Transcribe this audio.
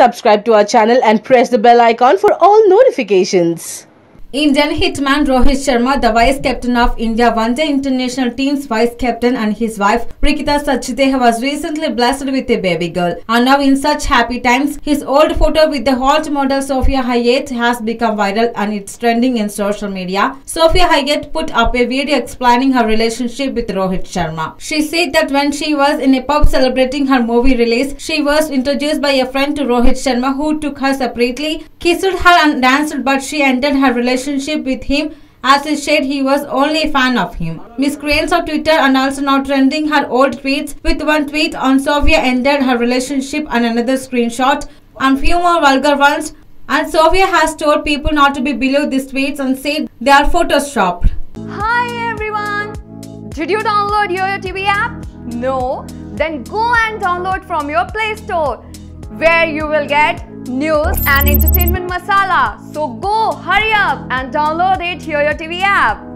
subscribe to our channel and press the bell icon for all notifications. Indian hitman Rohit Sharma, the vice captain of India One-Day International Team's vice captain and his wife Rikita Sachdeva was recently blessed with a baby girl. And now in such happy times, his old photo with the hot model Sofia Hayat has become viral and it's trending in social media. Sofia Hayat put up a video explaining her relationship with Rohit Sharma. She said that when she was in a pub celebrating her movie release, she was introduced by a friend to Rohit Sharma who took her separately, kissed her and danced but she ended her relationship with him as he said he was only a fan of him. Miss Miscreants of Twitter also now trending her old tweets with one tweet on Sofia ended her relationship and another screenshot and few more vulgar ones and Sofia has told people not to be below these tweets and said they are photoshopped. Hi everyone! Did you download YoYo TV app? No? Then go and download from your Play Store where you will get news and entertainment masala. So go, hurry up and download it YoYo TV app.